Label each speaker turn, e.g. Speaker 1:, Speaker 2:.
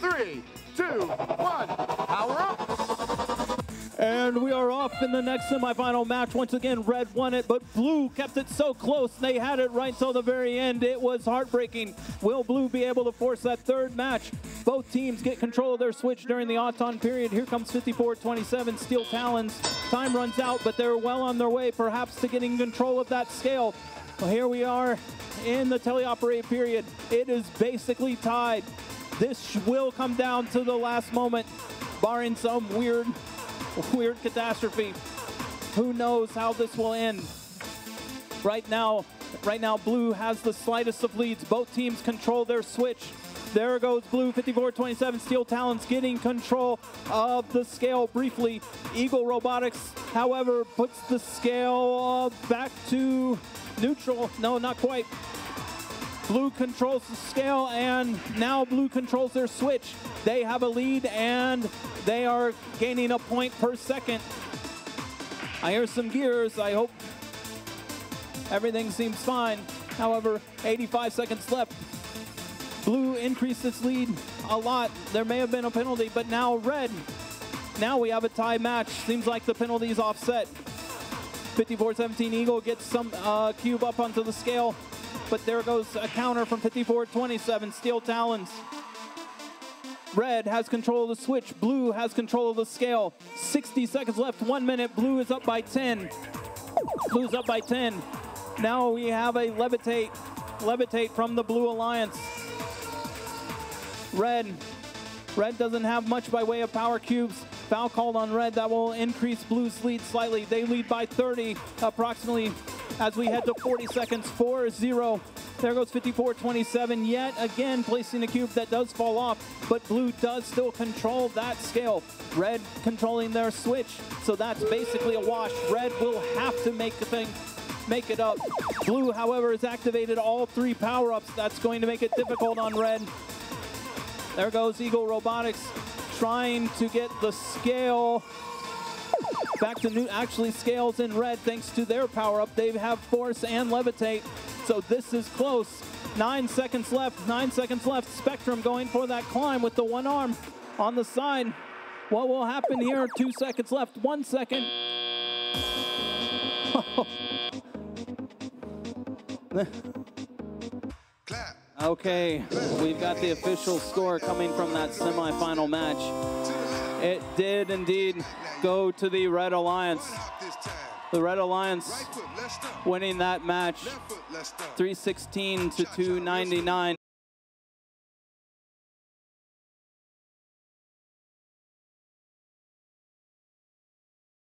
Speaker 1: Three, two, one, power up.
Speaker 2: And we are off in the next semifinal match. Once again, red won it, but blue kept it so close. They had it right till the very end. It was heartbreaking. Will blue be able to force that third match? Both teams get control of their switch during the Auton period. Here comes 54-27, Steel Talons. Time runs out, but they're well on their way, perhaps to getting control of that scale. Well, here we are in the teleoperate period. It is basically tied. This will come down to the last moment, barring some weird weird catastrophe. Who knows how this will end? Right now, right now, blue has the slightest of leads. Both teams control their switch. There goes blue, 54-27. Steel Talons getting control of the scale briefly. Eagle Robotics, however, puts the scale uh, back to neutral. No, not quite. Blue controls the scale, and now blue controls their switch. They have a lead, and they are gaining a point per second. I hear some gears. I hope everything seems fine. However, 85 seconds left. Blue increased its lead a lot. There may have been a penalty, but now red. Now we have a tie match. Seems like the penalty is offset. 54-17 Eagle gets some uh, cube up onto the scale but there goes a counter from 54-27, Steel Talons. Red has control of the switch. Blue has control of the scale. 60 seconds left, one minute. Blue is up by 10. Blue's up by 10. Now we have a levitate, levitate from the Blue Alliance. Red, Red doesn't have much by way of power cubes. Foul called on Red. That will increase Blue's lead slightly. They lead by 30, approximately as we head to 40 seconds, 4-0. There goes 54-27, yet again placing a cube that does fall off, but blue does still control that scale. Red controlling their switch, so that's basically a wash. Red will have to make the thing make it up. Blue, however, has activated all three power-ups. That's going to make it difficult on red. There goes Eagle Robotics trying to get the scale back to new, actually scales in red thanks to their power up. They have force and levitate, so this is close. Nine seconds left, nine seconds left. Spectrum going for that climb with the one arm on the side. What will happen here? Two seconds left, one second. okay, we've got the official score coming from that semifinal match. It did indeed go to the Red Alliance. The Red Alliance winning that match. 316 to 299.